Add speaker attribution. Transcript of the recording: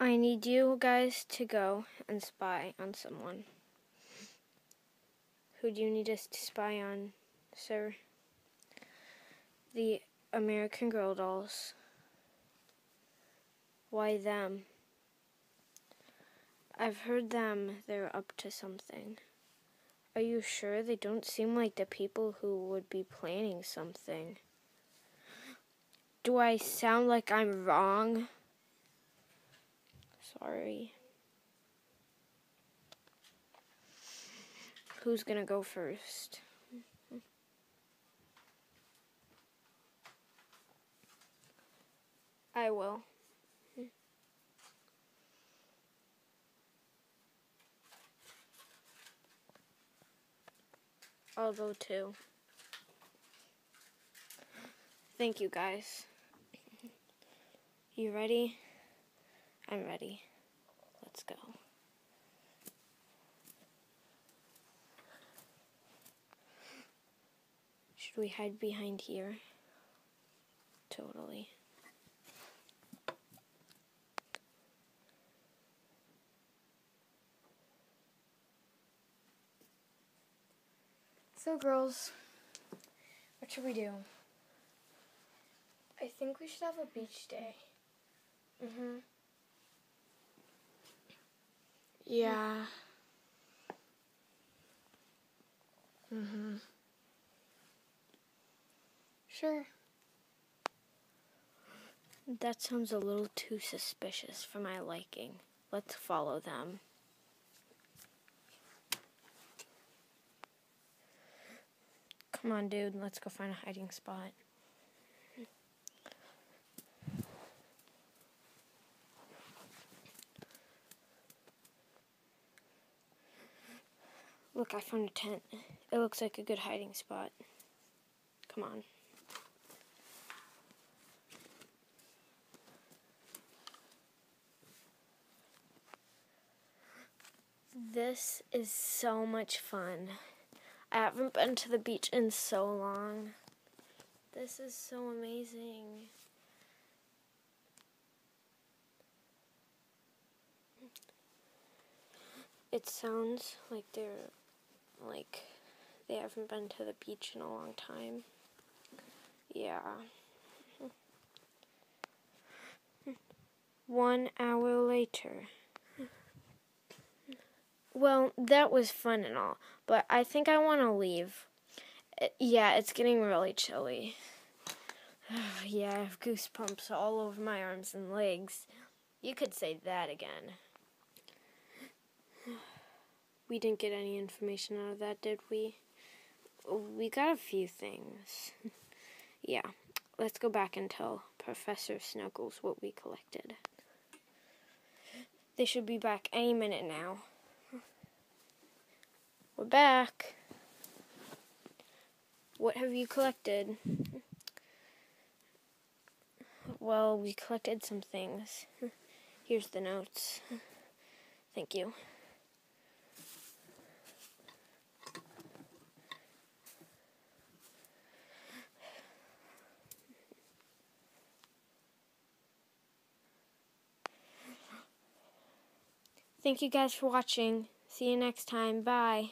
Speaker 1: I need you guys to go and spy on someone. Who do you need us to spy on, sir? The American Girl dolls. Why them? I've heard them, they're up to something. Are you sure? They don't seem like the people who would be planning something. Do I sound like I'm wrong? Sorry. Who's gonna go first? I will. I'll go too. Thank you guys. You ready? I'm ready. Let's go. Should we hide behind here? Totally.
Speaker 2: So, girls, what should we do? I think we should have a beach day.
Speaker 1: Mhm. Yeah. Mhm.
Speaker 2: Sure.
Speaker 1: That sounds a little too suspicious for my liking. Let's follow them. Come on, dude. Let's go find a hiding spot. Look, I found a tent. It looks like a good hiding spot. Come on. This is so much fun. I haven't been to the beach in so long. This is so amazing. It sounds like they're like they haven't been to the beach in a long time. Yeah. Hmm. One hour later. Well, that was fun and all, but I think I want to leave. It, yeah, it's getting really chilly. yeah, I have goosebumps all over my arms and legs. You could say that again. We didn't get any information out of that, did we? We got a few things. yeah, let's go back and tell Professor Snuggles what we collected. They should be back any minute now. We're back. What have you collected? Well, we collected some things. Here's the notes. Thank you. Thank you guys for watching. See you next time. Bye.